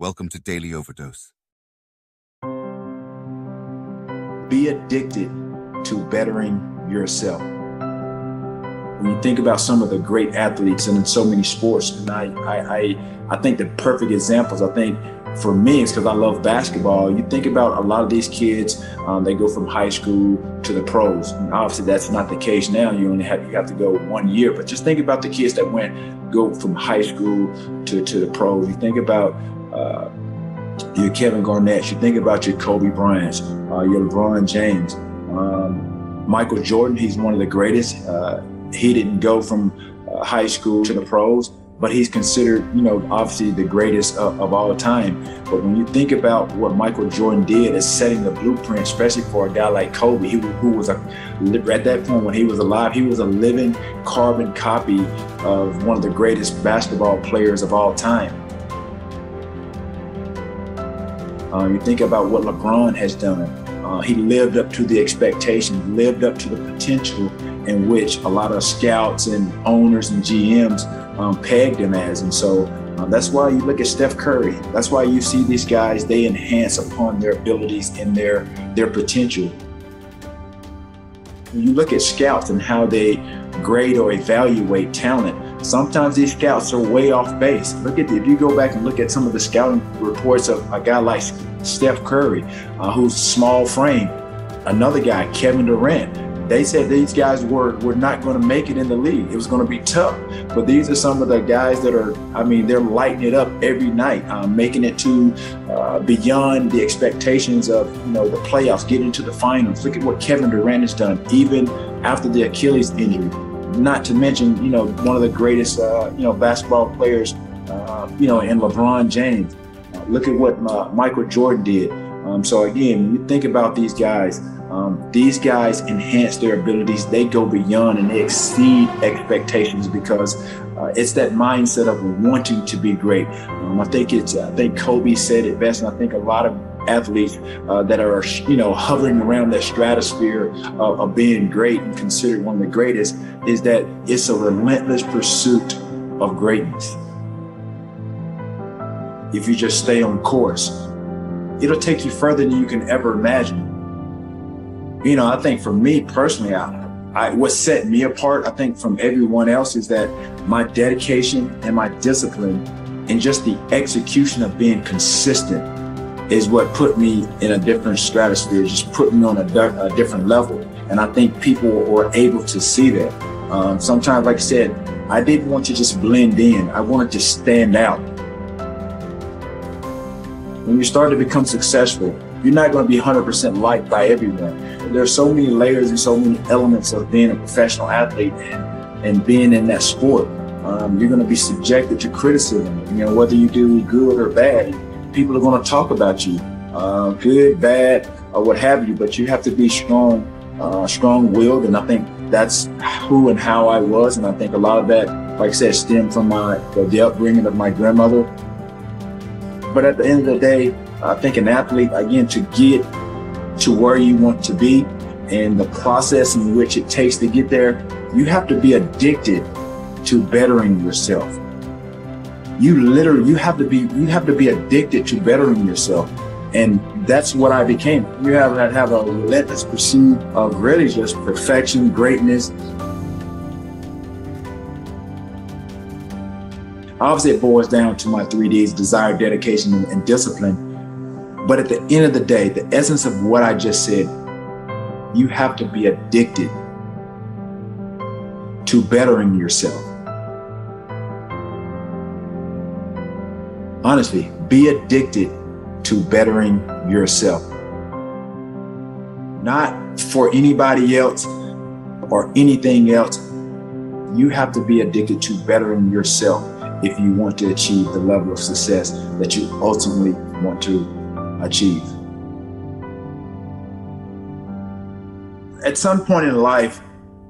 Welcome to Daily Overdose. Be addicted to bettering yourself. When you think about some of the great athletes and in so many sports, and I, I, I, I think the perfect examples, I think for me, it's because I love basketball. You think about a lot of these kids, um, they go from high school to the pros. And obviously, that's not the case now. You only have you have to go one year. But just think about the kids that went go from high school to, to the pros. You think about uh, your Kevin Garnett. You think about your Kobe Bryant, uh, your LeBron James, um, Michael Jordan. He's one of the greatest. Uh, he didn't go from uh, high school to the pros but he's considered, you know, obviously the greatest of, of, all time. But when you think about what Michael Jordan did as setting the blueprint, especially for a guy like Kobe, he, who was a, at that point when he was alive, he was a living carbon copy of one of the greatest basketball players of all time. Um, you think about what LeBron has done. Uh, he lived up to the expectations, lived up to the potential in which a lot of scouts and owners and GMs um, pegged him as. And so um, that's why you look at Steph Curry. That's why you see these guys, they enhance upon their abilities and their, their potential. When you look at scouts and how they grade or evaluate talent, sometimes these scouts are way off base. Look at, if you go back and look at some of the scouting reports of a guy like Steph Curry, uh, who's small frame, another guy, Kevin Durant, they said these guys were were not going to make it in the league. It was going to be tough. But these are some of the guys that are, I mean, they're lighting it up every night, um, making it to uh, beyond the expectations of you know the playoffs, getting to the finals. Look at what Kevin Durant has done, even after the Achilles injury. Not to mention, you know, one of the greatest, uh, you know, basketball players, uh, you know, in LeBron James. Uh, look at what Michael Jordan did. Um, so again, you think about these guys. Um, these guys enhance their abilities. They go beyond and they exceed expectations because uh, it's that mindset of wanting to be great. Um, I think it's. I think Kobe said it best, and I think a lot of athletes uh, that are you know hovering around that stratosphere of, of being great and considered one of the greatest is that it's a relentless pursuit of greatness. If you just stay on course, it'll take you further than you can ever imagine you know, I think for me personally, I, I, what set me apart, I think, from everyone else is that my dedication and my discipline and just the execution of being consistent is what put me in a different stratosphere, just put me on a, a different level. And I think people were able to see that. Um, sometimes, like I said, I didn't want to just blend in. I wanted to stand out. When you start to become successful, you're not going to be 100% liked by everyone. There's so many layers and so many elements of being a professional athlete and, and being in that sport. Um, you're going to be subjected to criticism, you know, whether you do good or bad. People are going to talk about you, uh, good, bad, or what have you, but you have to be strong, uh, strong-willed. And I think that's who and how I was. And I think a lot of that, like I said, stemmed from my, the, the upbringing of my grandmother. But at the end of the day, I think an athlete, again, to get to where you want to be and the process in which it takes to get there, you have to be addicted to bettering yourself. You literally, you have to be, you have to be addicted to bettering yourself. And that's what I became. You have to have a relentless pursuit of really just perfection, greatness. Obviously, it boils down to my three Ds desire, dedication, and, and discipline. But at the end of the day, the essence of what I just said, you have to be addicted to bettering yourself. Honestly, be addicted to bettering yourself. Not for anybody else or anything else. You have to be addicted to bettering yourself if you want to achieve the level of success that you ultimately want to achieve. At some point in life,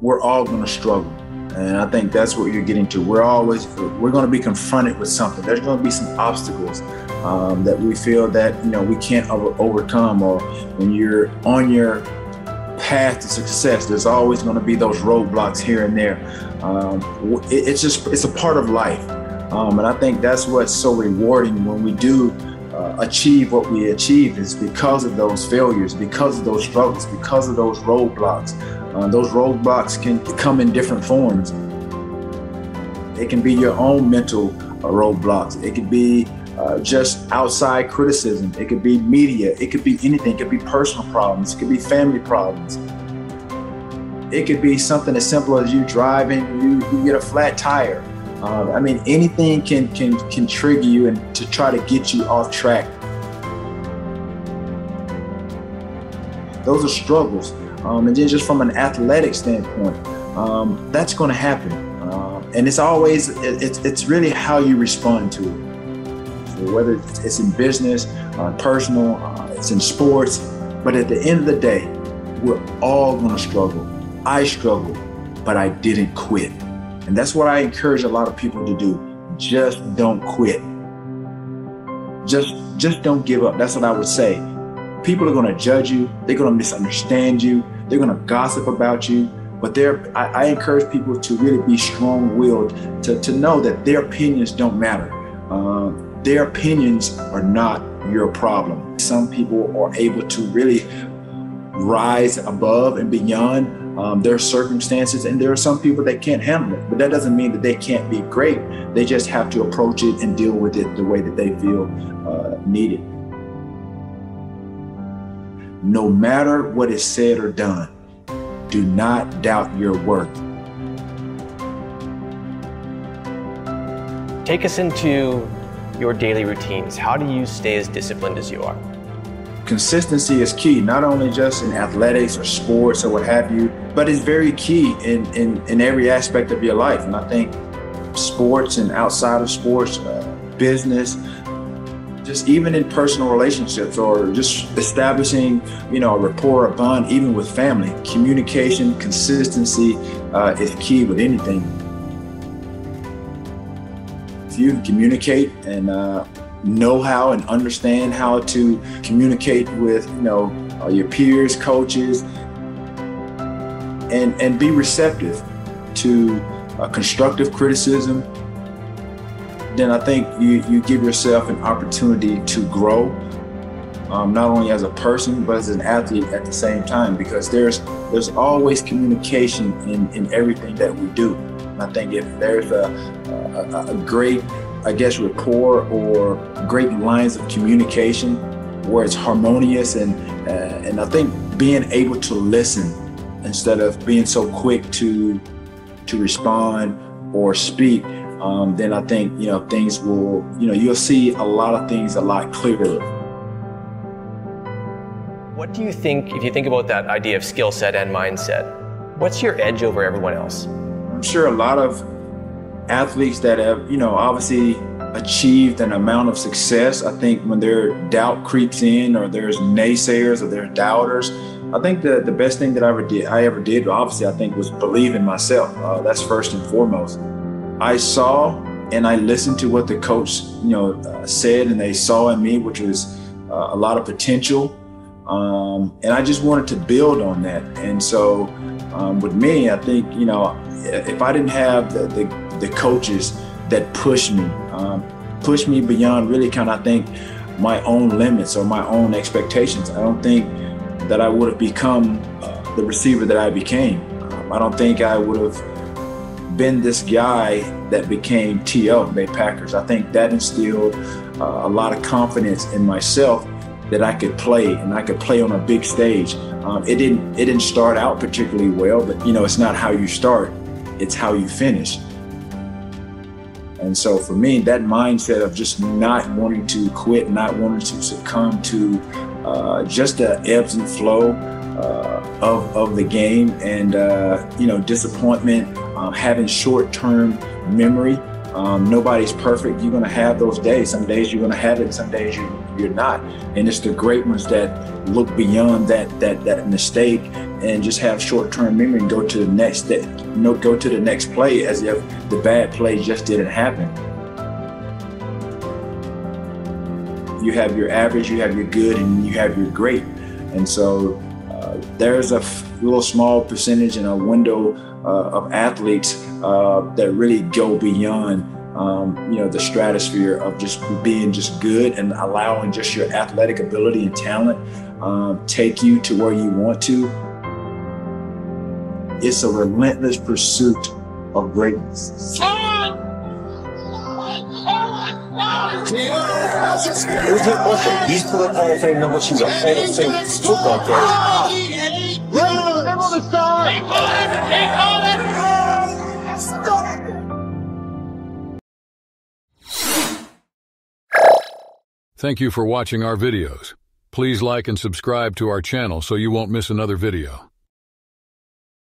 we're all going to struggle. And I think that's what you're getting to. We're always, we're going to be confronted with something. There's going to be some obstacles um, that we feel that, you know, we can't over- overcome. Or when you're on your path to success, there's always going to be those roadblocks here and there. Um, it, it's just, it's a part of life. Um, and I think that's what's so rewarding when we do uh, achieve what we achieve is because of those failures, because of those struggles, because of those roadblocks. Uh, those roadblocks can come in different forms. It can be your own mental uh, roadblocks. It could be uh, just outside criticism. It could be media. It could be anything. It could be personal problems. It could be family problems. It could be something as simple as you driving, you, you get a flat tire. Uh, I mean, anything can, can, can trigger you and to try to get you off track. Those are struggles. Um, and then just from an athletic standpoint, um, that's going to happen. Uh, and it's always, it, it's, it's really how you respond to it. So whether it's in business, uh, personal, uh, it's in sports, but at the end of the day, we're all going to struggle. I struggled, but I didn't quit. And that's what I encourage a lot of people to do. Just don't quit. Just just don't give up. That's what I would say. People are going to judge you. They're going to misunderstand you. They're going to gossip about you. But they're, I, I encourage people to really be strong-willed to, to know that their opinions don't matter. Uh, their opinions are not your problem. Some people are able to really rise above and beyond um, their circumstances, and there are some people that can't handle it. But that doesn't mean that they can't be great. They just have to approach it and deal with it the way that they feel uh, needed. No matter what is said or done, do not doubt your worth. Take us into your daily routines. How do you stay as disciplined as you are? consistency is key, not only just in athletics or sports or what have you, but it's very key in, in, in every aspect of your life. And I think sports and outside of sports, uh, business, just even in personal relationships or just establishing, you know, a rapport, a bond, even with family, communication, consistency uh, is key with anything. If you communicate and uh, know how and understand how to communicate with you know uh, your peers coaches and and be receptive to uh, constructive criticism then i think you you give yourself an opportunity to grow um, not only as a person but as an athlete at the same time because there's there's always communication in in everything that we do. And i think if there's a, a, a great I guess, rapport or great lines of communication where it's harmonious and uh, and I think being able to listen instead of being so quick to to respond or speak, um, then I think you know things will you know you'll see a lot of things a lot clearer. What do you think if you think about that idea of skill set and mindset? What's your edge over everyone else? I'm sure a lot of athletes that have, you know, obviously achieved an amount of success, I think when their doubt creeps in or there's naysayers or there's doubters, I think the, the best thing that I ever did, I ever did, obviously, I think was believe in myself. Uh, that's first and foremost. I saw and I listened to what the coach, you know, uh, said and they saw in me, which was uh, a lot of potential. Um, and I just wanted to build on that. And so um, with me, I think, you know, if I didn't have the, the the coaches that push me, um, push me beyond really kind of, I think, my own limits or my own expectations. I don't think that I would have become uh, the receiver that I became. Um, I don't think I would have been this guy that became T.O. Bay Packers. I think that instilled uh, a lot of confidence in myself that I could play and I could play on a big stage. Um, it didn't it didn't start out particularly well, but you know it's not how you start, it's how you finish. And so for me, that mindset of just not wanting to quit, not wanting to succumb to uh, just the ebbs and flow uh, of, of the game and, uh, you know, disappointment, um, having short term memory. Um, nobody's perfect. You're going to have those days. Some days you're going to have it, some days you, you're not. And it's the great ones that look beyond that, that, that mistake and just have short-term memory and go to the next that you know, go to the next play as if the bad play just didn't happen. You have your average, you have your good, and you have your great. And so uh, there's a little small percentage and a window uh, of athletes uh, that really go beyond um, you know, the stratosphere of just being just good and allowing just your athletic ability and talent um, take you to where you want to. It's a relentless pursuit of greatness. Thank you for watching our videos. Please like and subscribe to our channel so you won't miss another video.